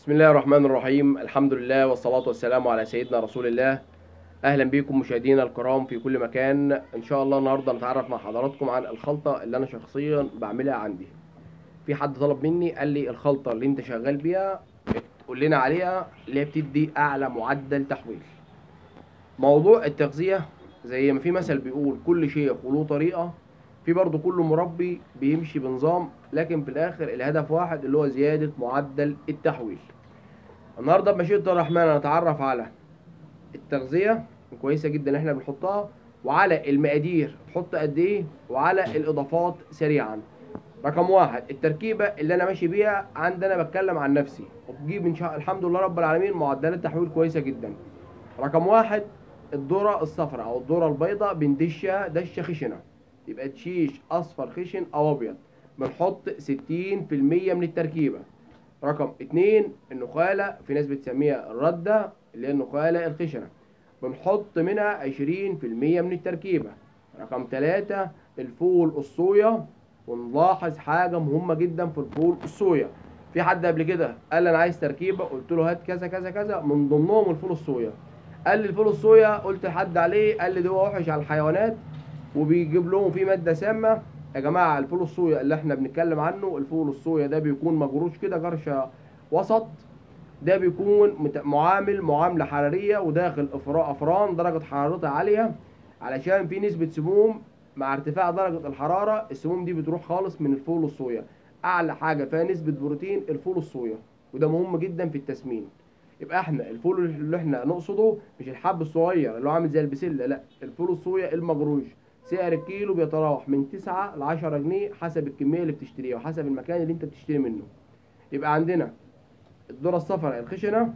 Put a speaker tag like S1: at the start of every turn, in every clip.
S1: بسم الله الرحمن الرحيم الحمد لله والصلاة والسلام على سيدنا رسول الله أهلا بكم مشاهدينا الكرام في كل مكان إن شاء الله النهاردة نتعرف مع حضراتكم عن الخلطة اللي أنا شخصيا بعملها عندي. في حد طلب مني قال لي الخلطة اللي أنت شغال بيها قول لنا عليها اللي هي بتدي أعلى معدل تحويل. موضوع التغذية زي ما في مثل بيقول كل شيء له طريقة. في برضه كل مربي بيمشي بنظام لكن في الآخر الهدف واحد اللي هو زيادة معدل التحويل. النهارده بمشيئة الرحمن هنتعرف على التغذية كويسة جدا إحنا بنحطها وعلى المقادير تحط قد إيه وعلى الإضافات سريعا. رقم واحد التركيبة اللي أنا ماشي بيها عندنا بتكلم عن نفسي. وبجيب إن شاء الحمد لله رب العالمين معدلات تحويل كويسة جدا. رقم واحد الذرة الصفراء أو الذرة البيضاء بندشها دشة خشنة. يبقى تشيش أصفر خشن أو أبيض. بنحط 60% من التركيبة. رقم اتنين النخالة. في ناس بتسميها الردة اللي هي النخالة الخشنة. بنحط منها 20% من التركيبة. رقم تلاتة الفول الصويا. ونلاحظ حاجة مهمة جدا في الفول الصويا. في حد قبل كده قال أنا عايز تركيبة؟ قلت له هات كذا كذا كذا. من ضمنهم الفول الصويا. قال لي الفول الصويا قلت لحد عليه قال لي ده وحش على الحيوانات. وبيجيب لهم فيه مادة سامة. يا جماعة الفول الصويا اللي إحنا بنتكلم عنه الفول الصويا ده بيكون مجروش كده جرشه وسط. ده بيكون معامل معاملة حرارية وداخل أفران درجة حرارتها عالية. علشان في نسبة سموم مع ارتفاع درجة الحرارة السموم دي بتروح خالص من الفول الصويا. أعلى حاجة فيها نسبة بروتين الفول الصويا وده مهم جدا في التسمين. يبقى إحنا الفول اللي إحنا نقصده مش الحب الصغير اللي هو عامل زي البسلة لا الفول الصويا المجروش سعر الكيلو بيتراوح من 9 ل 10 جنيه حسب الكمية اللي بتشتريها وحسب المكان اللي انت بتشتري منه. يبقى عندنا الذرة الصفراء الخشنة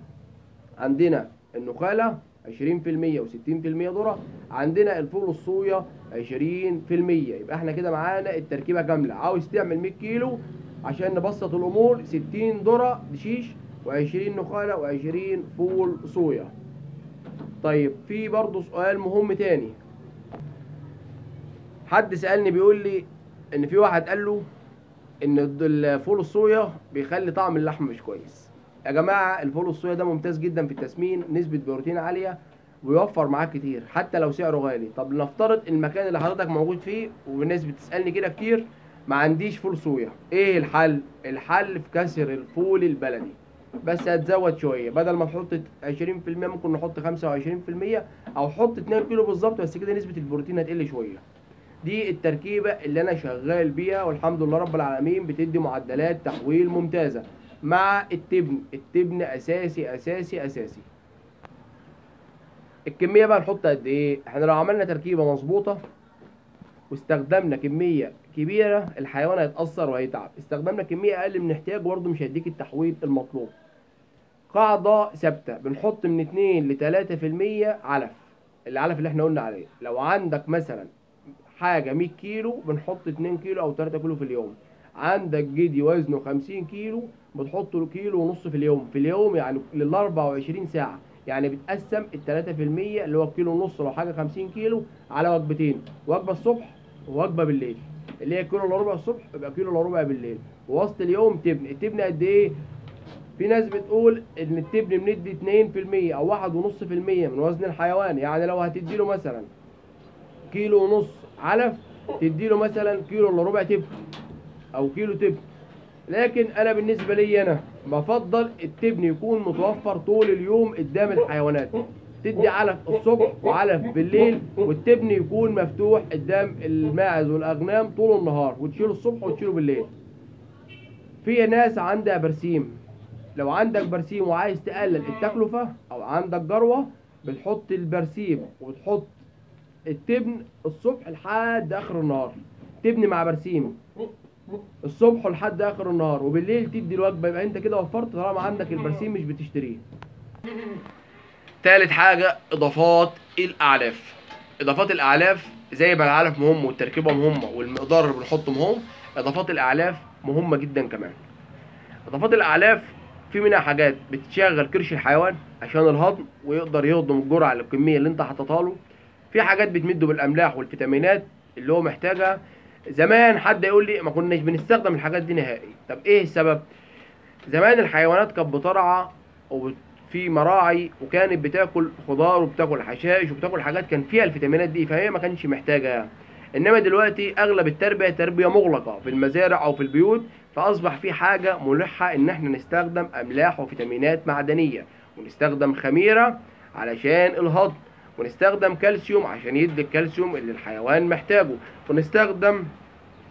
S1: عندنا النخالة 20% و60% ذرة عندنا الفول الصويا 20% يبقى إحنا كده معانا التركيبة كاملة. عاوز تعمل 100 كيلو عشان نبسط الأمور 60 ذرة دشيش و20 نخالة و20 فول صويا. طيب في برضه سؤال مهم تاني. حد سألني بيقول لي إن في واحد قال له إن الفول الصويا بيخلي طعم اللحم مش كويس. يا جماعة الفول الصويا ده ممتاز جدا في التسمين نسبة بروتين عالية ويوفر معاك كتير حتى لو سعره غالي. طب نفترض المكان اللي حضرتك موجود فيه والناس بتسألني كده كتير ما عنديش فول صويا. إيه الحل؟ الحل في كسر الفول البلدي. بس هتزود شوية. بدل ما تحط 20% ممكن نحط 25% أو حط 2 كيلو بالظبط بس كده نسبة البروتين هتقل شوية. دي التركيبة اللي أنا شغال بيها والحمد لله رب العالمين بتدي معدلات تحويل ممتازة. مع التبن التبن أساسي أساسي أساسي. الكمية بقى نحط قد إيه؟ إحنا لو عملنا تركيبة مظبوطة واستخدمنا كمية كبيرة الحيوان هيتأثر وهيتعب. استخدمنا كمية أقل من احتياجه برضه مش هيديك التحويل المطلوب. قاعدة ثابتة بنحط من 2 ل 3% علف. العلف اللي إحنا قلنا عليه. لو عندك مثلا حاجة 100 كيلو بنحط 2 كيلو أو 3 كيلو في اليوم. عندك جدي وزنه 50 كيلو بتحط له كيلو ونص في اليوم. في اليوم يعني لل 24 ساعة. يعني بتقسم ال 3% اللي هو كيلو ونص لو حاجة 50 كيلو على وجبتين. وجبة الصبح ووجبة بالليل. اللي هي كيلو إلا ربع الصبح يبقى كيلو إلا ربع بالليل. ووسط اليوم تبن التبن قد إيه؟ في ناس بتقول إن التبن بندي 2% أو 1.5% من وزن الحيوان. يعني لو هتدي له مثلا كيلو ونص علف تدي له مثلا كيلو إلا ربع تبن أو كيلو تبن لكن أنا بالنسبة لي أنا بفضل التبن يكون متوفر طول اليوم قدام الحيوانات. تدي علف الصبح وعلف بالليل والتبن يكون مفتوح قدام الماعز والأغنام طول النهار وتشيله الصبح وتشيله بالليل. في ناس عندها برسيم. لو عندك برسيم وعايز تقلل التكلفة أو عندك جروة بتحط البرسيم وتحط التبن الصبح لحد آخر النهار. تبني مع برسيم الصبح لحد آخر النهار. وبالليل تدي الوجبة. يبقى أنت كده وفرت طالما عندك البرسيم مش بتشتريه تالت حاجة إضافات الأعلاف. إضافات الأعلاف زي ما العلف مهم والتركيبة مهمة والمقدار اللي بنحطه مهم إضافات الأعلاف مهمة جدا كمان. إضافات الأعلاف في منها حاجات بتشغل كرش الحيوان عشان الهضم ويقدر يهضم الجرعة الكميه اللي أنت حاططها له. في حاجات بتمده بالأملاح والفيتامينات اللي هو محتاجها. زمان حد يقول لي ما كناش بنستخدم الحاجات دي نهائي. طب إيه السبب؟ زمان الحيوانات كانت بترعى وفي مراعي وكانت بتاكل خضار وبتاكل حشائش وبتاكل حاجات كان فيها الفيتامينات دي فهي ما كانش محتاجة. إنما دلوقتي أغلب التربية تربية مغلقة في المزارع أو في البيوت فأصبح في حاجة ملحة إن إحنا نستخدم أملاح وفيتامينات معدنية ونستخدم خميرة علشان الهضم. ونستخدم كالسيوم عشان يدي الكالسيوم اللي الحيوان محتاجه. ونستخدم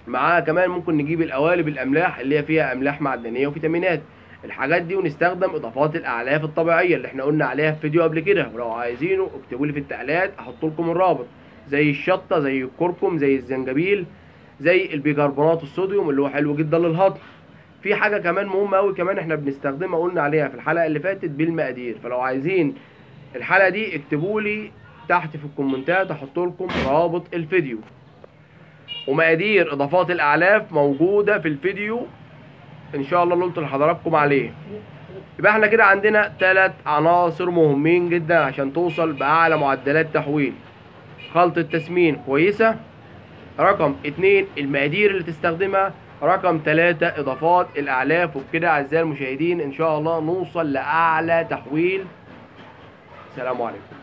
S1: معاها كمان ممكن نجيب القوالب الأملاح اللي هي فيها أملاح معدنية وفيتامينات. الحاجات دي ونستخدم إضافات الأعلاف الطبيعية اللي إحنا قلنا عليها في فيديو قبل كده. ولو عايزينه اكتبوا لي في التعليقات أحط لكم الرابط. زي الشطة زي الكركم زي الزنجبيل زي البيكربونات الصوديوم اللي هو حلو جدا للهضم. في حاجة كمان مهمة قوي كمان إحنا بنستخدمها قلنا عليها في الحلقة اللي فاتت بالمقادير. فلو عايزين الحلقة دي اكتبوا لي تحت في الكومنتات أحط لكم رابط الفيديو. ومقادير إضافات الأعلاف موجودة في الفيديو. إن شاء الله اللي قلت لحضراتكم عليه. يبقى إحنا كده عندنا ثلاث عناصر مهمين جدا عشان توصل بأعلى معدلات تحويل. خلطة تسمين كويسة. رقم اتنين المقادير اللي تستخدمها. رقم ثلاثة إضافات الأعلاف. وبكده أعزائي المشاهدين إن شاء الله نوصل لأعلى تحويل será Mônaco.